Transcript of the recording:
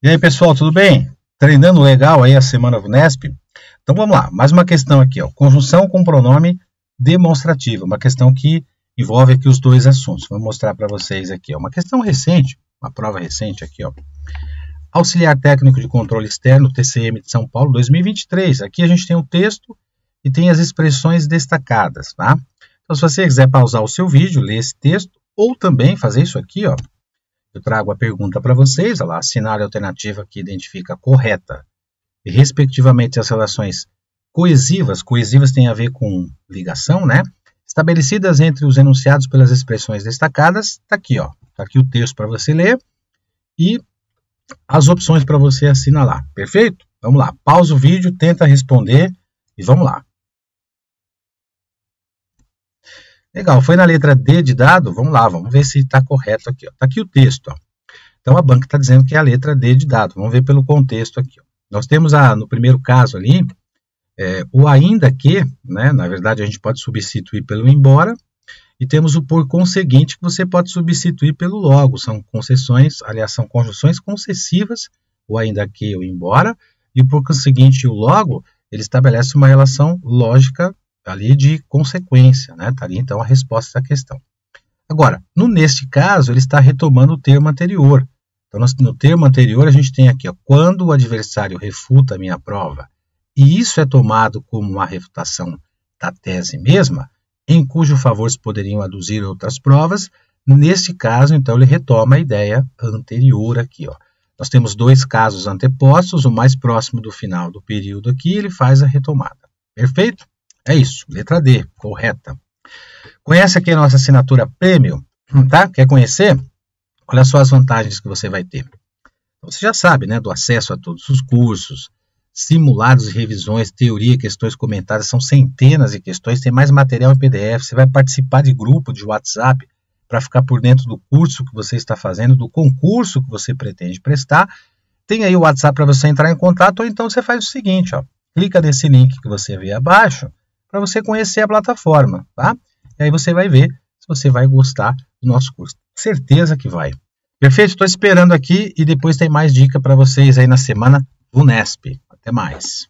E aí, pessoal, tudo bem? Treinando legal aí a semana VUNESP? Então vamos lá, mais uma questão aqui, ó. Conjunção com pronome demonstrativo, uma questão que envolve aqui os dois assuntos. Vou mostrar para vocês aqui, ó. Uma questão recente, uma prova recente aqui, ó. Auxiliar Técnico de Controle Externo, TCM de São Paulo, 2023. Aqui a gente tem o texto e tem as expressões destacadas, tá? Então, se você quiser pausar o seu vídeo, ler esse texto, ou também fazer isso aqui, ó, eu trago a pergunta para vocês, lá, assinar a alternativa que identifica correta e, respectivamente, as relações coesivas, coesivas tem a ver com ligação, né? Estabelecidas entre os enunciados pelas expressões destacadas, está aqui, ó. Está aqui o texto para você ler e as opções para você assinalar. Perfeito? Vamos lá. Pausa o vídeo, tenta responder e vamos lá. Legal, foi na letra D de dado? Vamos lá, vamos ver se está correto aqui. Está aqui o texto. Ó. Então a banca está dizendo que é a letra D de dado. Vamos ver pelo contexto aqui. Ó. Nós temos a, no primeiro caso ali, é, o ainda que, né, na verdade a gente pode substituir pelo embora, e temos o por conseguinte que você pode substituir pelo logo. São concessões, aliás, são conjunções concessivas, o ainda que, o embora, e o por conseguinte e o logo, ele estabelece uma relação lógica ali de consequência, né? Estaria tá então a resposta à questão. Agora, no, neste caso, ele está retomando o termo anterior. Então, no termo anterior, a gente tem aqui, ó, quando o adversário refuta a minha prova, e isso é tomado como uma refutação da tese mesma, em cujo favor se poderiam aduzir outras provas, nesse caso, então, ele retoma a ideia anterior aqui. Ó. Nós temos dois casos antepostos, o mais próximo do final do período aqui, ele faz a retomada. Perfeito? É isso, letra D, correta. Conhece aqui a nossa assinatura Prêmio, tá? Quer conhecer? Olha só as vantagens que você vai ter. Você já sabe, né, do acesso a todos os cursos, simulados e revisões, teoria, questões comentadas, são centenas de questões, tem mais material em PDF, você vai participar de grupo de WhatsApp para ficar por dentro do curso que você está fazendo, do concurso que você pretende prestar. Tem aí o WhatsApp para você entrar em contato, ou então você faz o seguinte, ó, clica nesse link que você vê abaixo, para você conhecer a plataforma, tá? E aí você vai ver se você vai gostar do nosso curso. Certeza que vai. Perfeito? Estou esperando aqui e depois tem mais dica para vocês aí na semana do Nesp. Até mais.